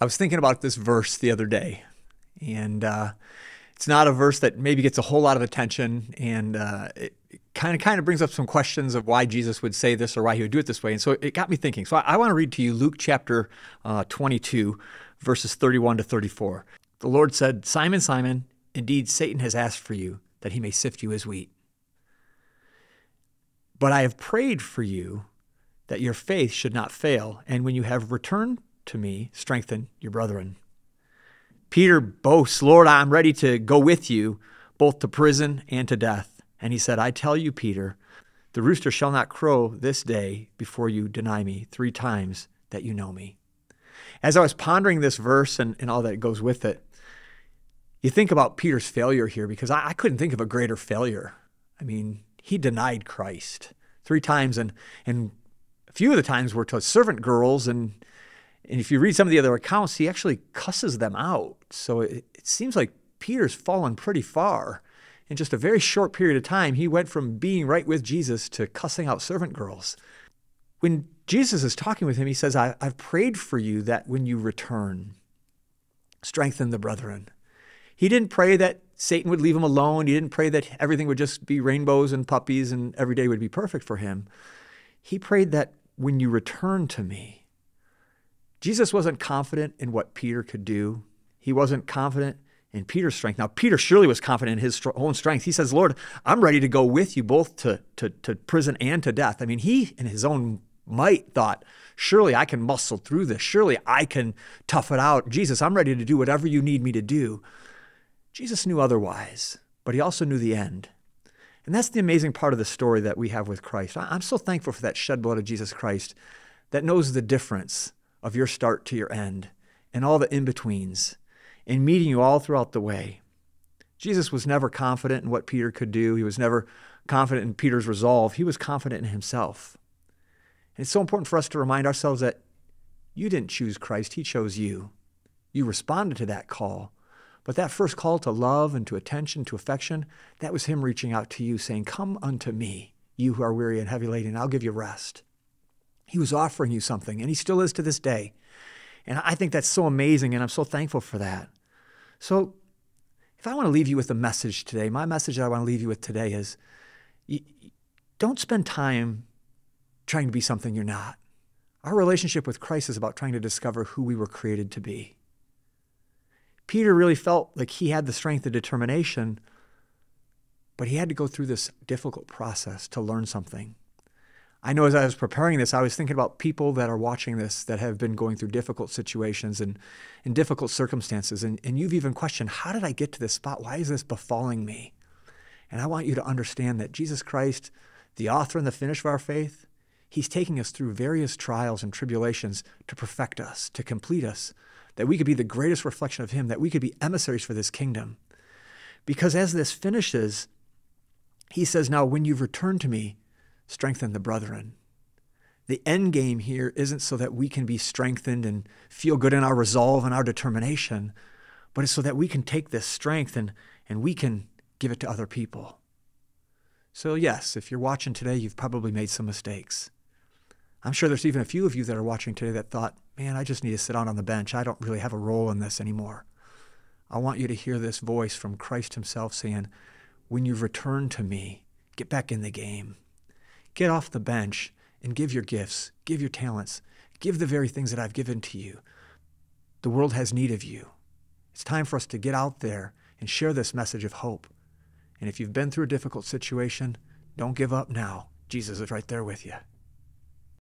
I was thinking about this verse the other day, and uh, it's not a verse that maybe gets a whole lot of attention, and uh, it kind of kind of brings up some questions of why Jesus would say this or why he would do it this way. And so it got me thinking. So I, I want to read to you Luke chapter uh, 22, verses 31 to 34. The Lord said, Simon, Simon, indeed Satan has asked for you that he may sift you as wheat. But I have prayed for you that your faith should not fail, and when you have returned to me, strengthen your brethren. Peter boasts, Lord, I'm ready to go with you both to prison and to death. And he said, I tell you, Peter, the rooster shall not crow this day before you deny me three times that you know me. As I was pondering this verse and, and all that goes with it, you think about Peter's failure here because I, I couldn't think of a greater failure. I mean, he denied Christ three times, and, and a few of the times were to servant girls and and if you read some of the other accounts, he actually cusses them out. So it, it seems like Peter's fallen pretty far. In just a very short period of time, he went from being right with Jesus to cussing out servant girls. When Jesus is talking with him, he says, I, have prayed for you that when you return, strengthen the brethren. He didn't pray that Satan would leave him alone. He didn't pray that everything would just be rainbows and puppies and every day would be perfect for him. He prayed that when you return to me, Jesus wasn't confident in what Peter could do. He wasn't confident in Peter's strength. Now, Peter surely was confident in his own strength. He says, Lord, I'm ready to go with you both to, to, to prison and to death. I mean, he, in his own might, thought, surely I can muscle through this. Surely I can tough it out. Jesus, I'm ready to do whatever you need me to do. Jesus knew otherwise, but he also knew the end. And that's the amazing part of the story that we have with Christ. I'm so thankful for that shed blood of Jesus Christ that knows the difference of your start to your end and all the in betweens and meeting you all throughout the way. Jesus was never confident in what Peter could do. He was never confident in Peter's resolve. He was confident in himself. And it's so important for us to remind ourselves that you didn't choose Christ, He chose you. You responded to that call. But that first call to love and to attention, to affection, that was Him reaching out to you, saying, Come unto me, you who are weary and heavy laden, I'll give you rest. He was offering you something, and he still is to this day. And I think that's so amazing, and I'm so thankful for that. So, if I want to leave you with a message today, my message that I want to leave you with today is don't spend time trying to be something you're not. Our relationship with Christ is about trying to discover who we were created to be. Peter really felt like he had the strength and determination, but he had to go through this difficult process to learn something. I know as I was preparing this, I was thinking about people that are watching this that have been going through difficult situations and in difficult circumstances. And, and you've even questioned, how did I get to this spot? Why is this befalling me? And I want you to understand that Jesus Christ, the author and the finish of our faith, He's taking us through various trials and tribulations to perfect us, to complete us, that we could be the greatest reflection of Him, that we could be emissaries for this kingdom. Because as this finishes, He says, Now, when you've returned to me, strengthen the brethren. The end game here isn't so that we can be strengthened and feel good in our resolve and our determination, but it's so that we can take this strength and, and we can give it to other people. So, yes, if you're watching today, you've probably made some mistakes. I'm sure there's even a few of you that are watching today that thought, man, I just need to sit down on the bench. I don't really have a role in this anymore. I want you to hear this voice from Christ Himself saying, when you've returned to me, get back in the game. Get off the bench and give your gifts, give your talents, give the very things that I've given to you. The world has need of you. It's time for us to get out there and share this message of hope. And if you've been through a difficult situation, don't give up now. Jesus is right there with you.